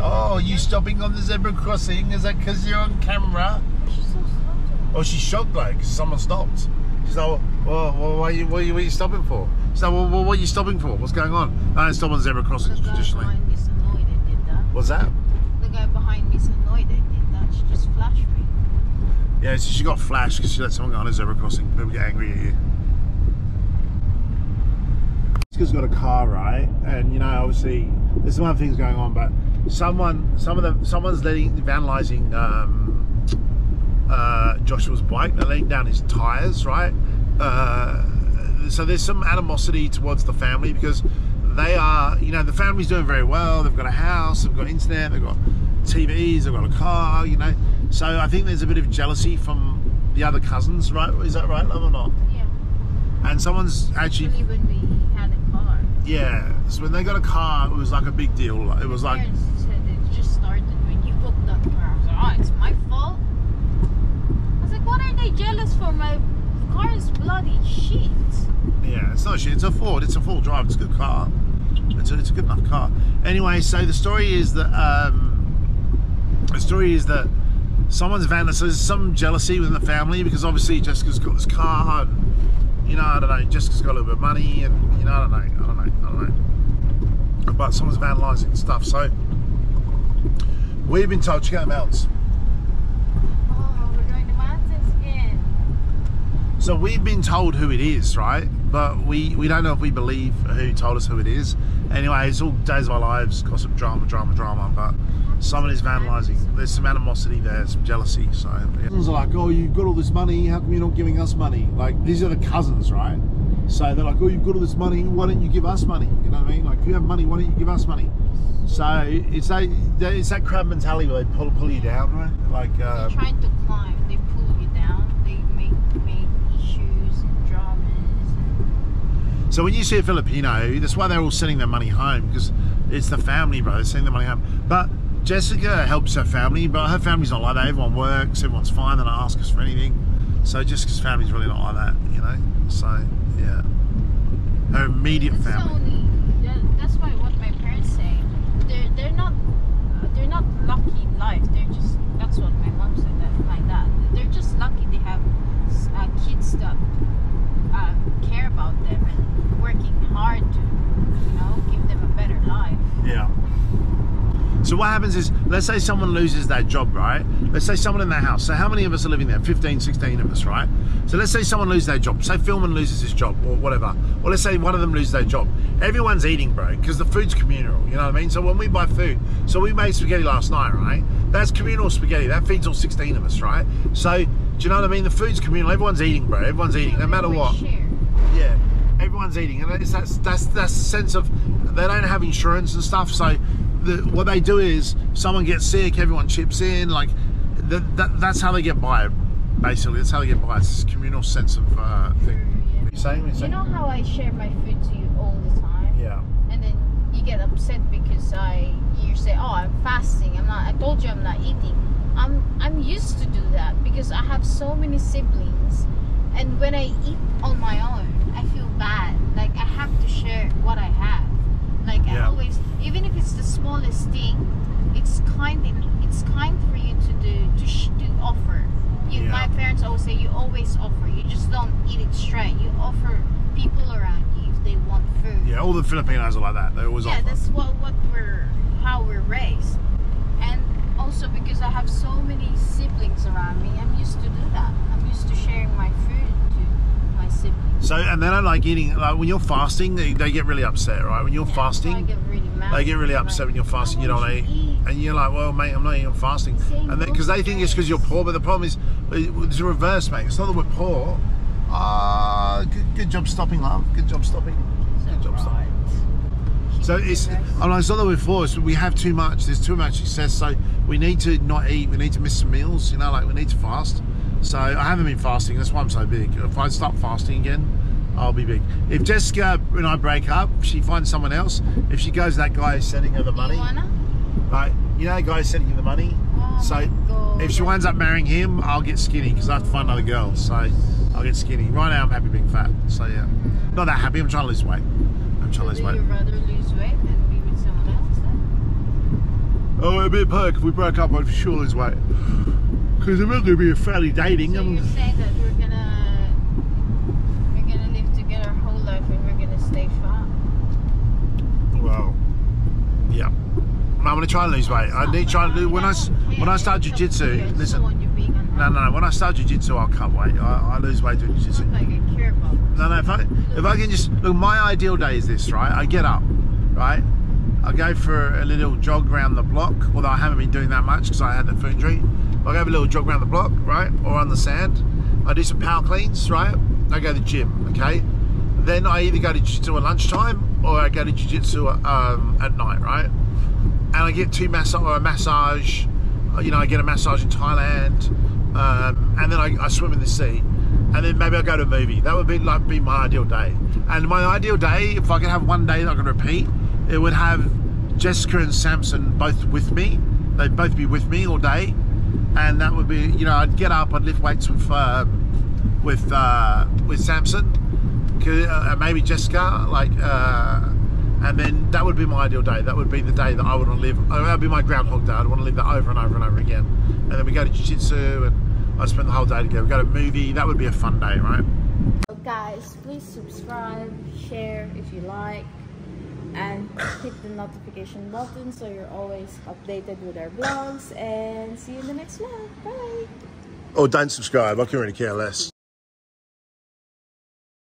Oh, you stopping on the zebra crossing? Is that because you're on camera? Oh, she's shocked like 'cause someone stopped. She's like, well, well, what, are you, what, are you, what are you stopping for? She's like, well, what are you stopping for? What's going on? I don't stop on zebra crossings traditionally. behind me's annoyed I did that. What's that? The guy behind me's annoyed did that. She just flashed me. Yeah, so she got flashed because she let someone go on a zebra crossing. People get angry at you. Jessica's got a car, right? And you know, obviously, there's some other things going on, but someone, some of them, someone's letting vandalising um, uh, Joshua's bike. They're laying down his tires, right? Uh, so there's some animosity towards the family because they are, you know, the family's doing very well. They've got a house, they've got internet, they've got TVs, they've got a car, you know. So I think there's a bit of jealousy from the other cousins, right? Is that right, love or not? Yeah. And someone's actually, Actually, when we had a car, yeah. So when they got a car, it was like a big deal. It was like, it just started when you booked that car. I was like, oh, it's my fault. I was like, what are they jealous for? My car's bloody shit. yeah, it's not shit. It's a Ford. It's a full drive. It's a good car. It's a, it's a good enough car. Anyway, so the story is that um, the story is that someone's van. So there's some jealousy within the family because obviously Jessica's got this car. And, you know, I don't know. Jessica's got a little bit of money, and you know, I don't know. I don't know. I don't know. But someone's vandalising stuff. So we've been told check out the mountains. Oh, we're going to mountains again. So we've been told who it is, right? But we, we don't know if we believe who told us who it is. Anyway, it's all days of our lives, gossip, drama, drama, drama. But someone is vandalising. There's some animosity there, some jealousy. So yeah. cousins are like, oh, you've got all this money. How come you're not giving us money? Like these are the cousins, right? So they're like, oh, you've got all this money. Why don't you give us money? You know what I mean? Like, if you have money, why don't you give us money? So it's that it's that crab mentality where they pull pull you down, right? Like. Um, They're trying to climb. They pull you down. They make make issues and dramas. And So when you see a Filipino, that's why they're all sending their money home because it's the family, bro. They're sending their money home. But Jessica helps her family, but her family's not like that. Everyone works, everyone's fine. They don't ask us for anything. So Jessica's family's really not like that, you know. So yeah, her immediate that's family. only. That's why what my parents say. They're they're not they're not lucky in life. They're just that's what my mom said. That like that. They're just lucky they have uh, kids that uh, care about them and working hard to you know give them a better life. Yeah. So what happens is, let's say someone loses that job, right? Let's say someone in their house. So how many of us are living there? 15, 16 of us, right? So let's say someone loses their job. Say Philman loses his job or whatever. Or let's say one of them loses their job. Everyone's eating, bro, because the food's communal. You know what I mean? So when we buy food, so we made spaghetti last night, right? That's communal spaghetti. That feeds all 16 of us, right? So do you know what I mean? The food's communal. Everyone's eating, bro. Everyone's eating, no matter what. Yeah, everyone's eating, and it's that's that's that's the sense of they don't have insurance and stuff. So the, what they do is someone gets sick, everyone chips in. Like that, that that's how they get by. Basically, that's how they get by. It's this communal sense of uh, thing. Yeah. You saying? You You saying? know how I share my food to you all the time? Yeah. and then you get upset because I you say, "Oh, I'm fasting. I'm not. I told you I'm not eating." I'm I'm used to do that because I have so many siblings, and when I eat on my own, I feel bad. Like I have to share what I have. Like I Yeah. always, even if it's the smallest thing, it's kind. In, it's kind for you to do to to offer. You, Yeah. my parents always say, you always offer. You just don't eat it straight. You offer people around you if they want food. Yeah, all the Filipinos are like that. They always Yeah, offer. that's what what we're how we're raised, and also because I have so many siblings around me, I'm used to do that. I'm used to sharing my food to my siblings. So and they don't like eating. Like when you're fasting, they, they get really upset, right? When you're Yeah, fasting, get really mad. They get really upset when you're fasting. You "Why don't eat. And you're like, well, mate, I'm not eating, I'm fasting. And because they think it's because you're poor, but the problem is, it's the reverse, mate. It's not that we're poor. Ah, good, good job stopping, love. Good job stopping. Good job stopping. So it's. I'm like, it's not that we're poor, it's we have too much. There's too much excess, so we need to not eat. We need to miss some meals, you know, like we need to fast. So I haven't been fasting. That's why I'm so big. If I start fasting again, I'll be big. If Jessica and I break up, she finds someone else. If she goes, that guy is sending her the money. You? Right, you know, the guy is sending you the money. Oh So if she winds up marrying him, I'll get skinny because I have to find another girl. So I'll get skinny. Right now, I'm happy being fat. So yeah, mm-hmm. not that happy. I'm trying to lose weight. I'm trying to lose weight. you rather lose weight and be with someone else then? Oh, it'd be a perk if we broke up. I'd sure lose weight. Because I'm not going to be a fairly dating. So you're saying that we're gonna we're gonna live together our whole life and we're gonna stay fat. well, yeah. I'm going to try and lose weight. I need to try and lose. When I when I start jujitsu, listen. No, no, no. When I start jiu-jitsu, I'll cut weight. I, I lose weight doing jiu-jitsu. Like I care about. No, no. If I if I can just look, my ideal day is this, right? I get up, right? I go for a little jog around the block, although I haven't been doing that much because I had that foot injury. I go have a little jog around the block, right, or on the sand. I do some power cleans, right? I go to the gym, okay? Then I either go to jiu-jitsu at lunchtime or I go to jiu-jitsu um, at night, right? And I get two massage or a massage. uh, You know, I get a massage in Thailand, um, and then I, I swim in the sea, and then maybe I go to a movie. That would be like be my ideal day. And my ideal day, if I could have one day that I could repeat, it would have Jessica and Samson both with me. They'd both be with me all day, and that would be you know I'd get up, I'd lift weights with uh, with uh, with Samson, uh, maybe Jessica, like. Uh, and then that would be my ideal day. That would be the day that I would want to live. Uh, oh, that would be my groundhog day. I'd want to live that over and over and over again. And then we go to jiu-jitsu and I spend the whole day together. We go to a movie. That would be a fun day, right? So guys, please subscribe, share if you like, and hit the notification button so you're always updated with our vlogs. And see you in the next vlog. Bye. Or don't subscribe. I can really care less.